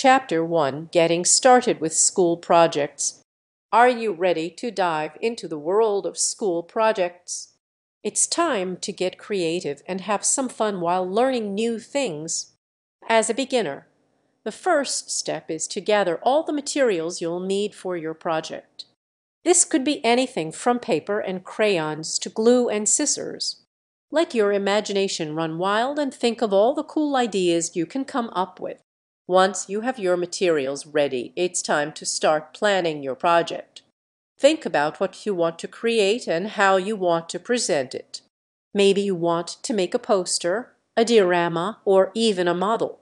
Chapter 1 Getting Started with School Projects Are you ready to dive into the world of school projects? It's time to get creative and have some fun while learning new things. As a beginner, the first step is to gather all the materials you'll need for your project. This could be anything from paper and crayons to glue and scissors. Let your imagination run wild and think of all the cool ideas you can come up with. Once you have your materials ready, it's time to start planning your project. Think about what you want to create and how you want to present it. Maybe you want to make a poster, a diorama, or even a model.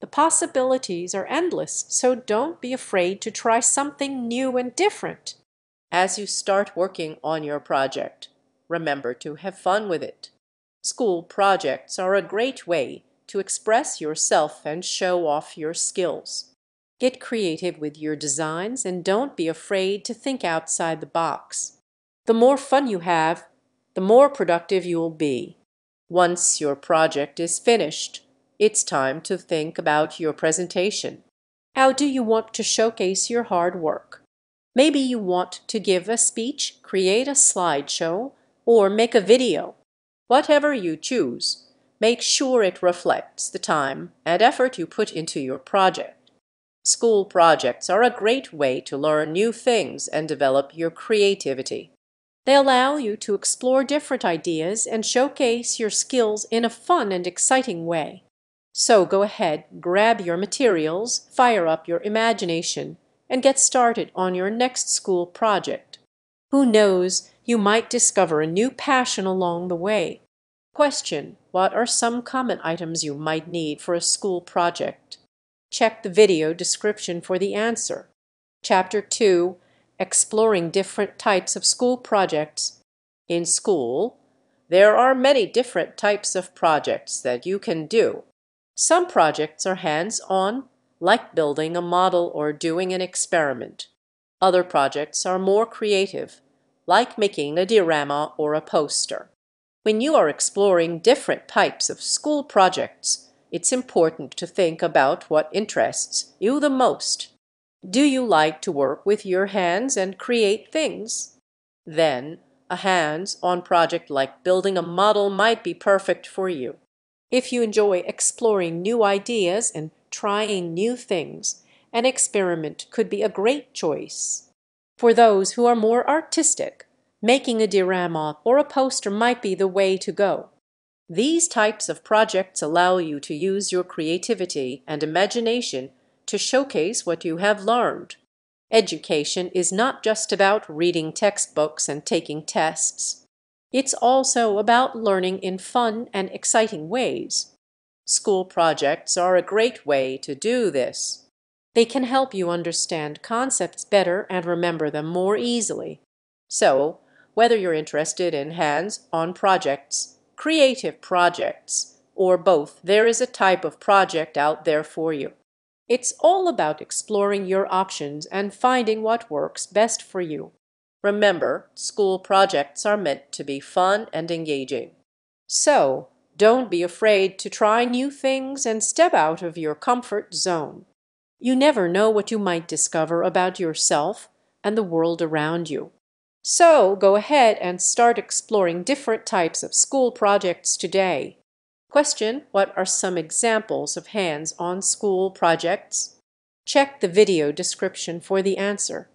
The possibilities are endless, so don't be afraid to try something new and different. As you start working on your project, remember to have fun with it. School projects are a great way to express yourself and show off your skills. Get creative with your designs and don't be afraid to think outside the box. The more fun you have, the more productive you'll be. Once your project is finished, it's time to think about your presentation. How do you want to showcase your hard work? Maybe you want to give a speech, create a slideshow, or make a video. Whatever you choose, make sure it reflects the time and effort you put into your project. School projects are a great way to learn new things and develop your creativity. They allow you to explore different ideas and showcase your skills in a fun and exciting way. So go ahead, grab your materials, fire up your imagination, and get started on your next school project. Who knows, you might discover a new passion along the way. Question, what are some common items you might need for a school project? Check the video description for the answer. Chapter 2, Exploring Different Types of School Projects. In school, there are many different types of projects that you can do. Some projects are hands-on, like building a model or doing an experiment. Other projects are more creative, like making a diorama or a poster. When you are exploring different types of school projects, it's important to think about what interests you the most. Do you like to work with your hands and create things? Then a hands-on project like building a model might be perfect for you. If you enjoy exploring new ideas and trying new things, an experiment could be a great choice. For those who are more artistic, making a diorama or a poster might be the way to go. These types of projects allow you to use your creativity and imagination to showcase what you have learned. Education is not just about reading textbooks and taking tests. It's also about learning in fun and exciting ways. School projects are a great way to do this. They can help you understand concepts better and remember them more easily. So, whether you're interested in hands-on projects, creative projects, or both, there is a type of project out there for you. It's all about exploring your options and finding what works best for you. Remember, school projects are meant to be fun and engaging. So, don't be afraid to try new things and step out of your comfort zone. You never know what you might discover about yourself and the world around you. So go ahead and start exploring different types of school projects today. Question, what are some examples of hands-on school projects? Check the video description for the answer.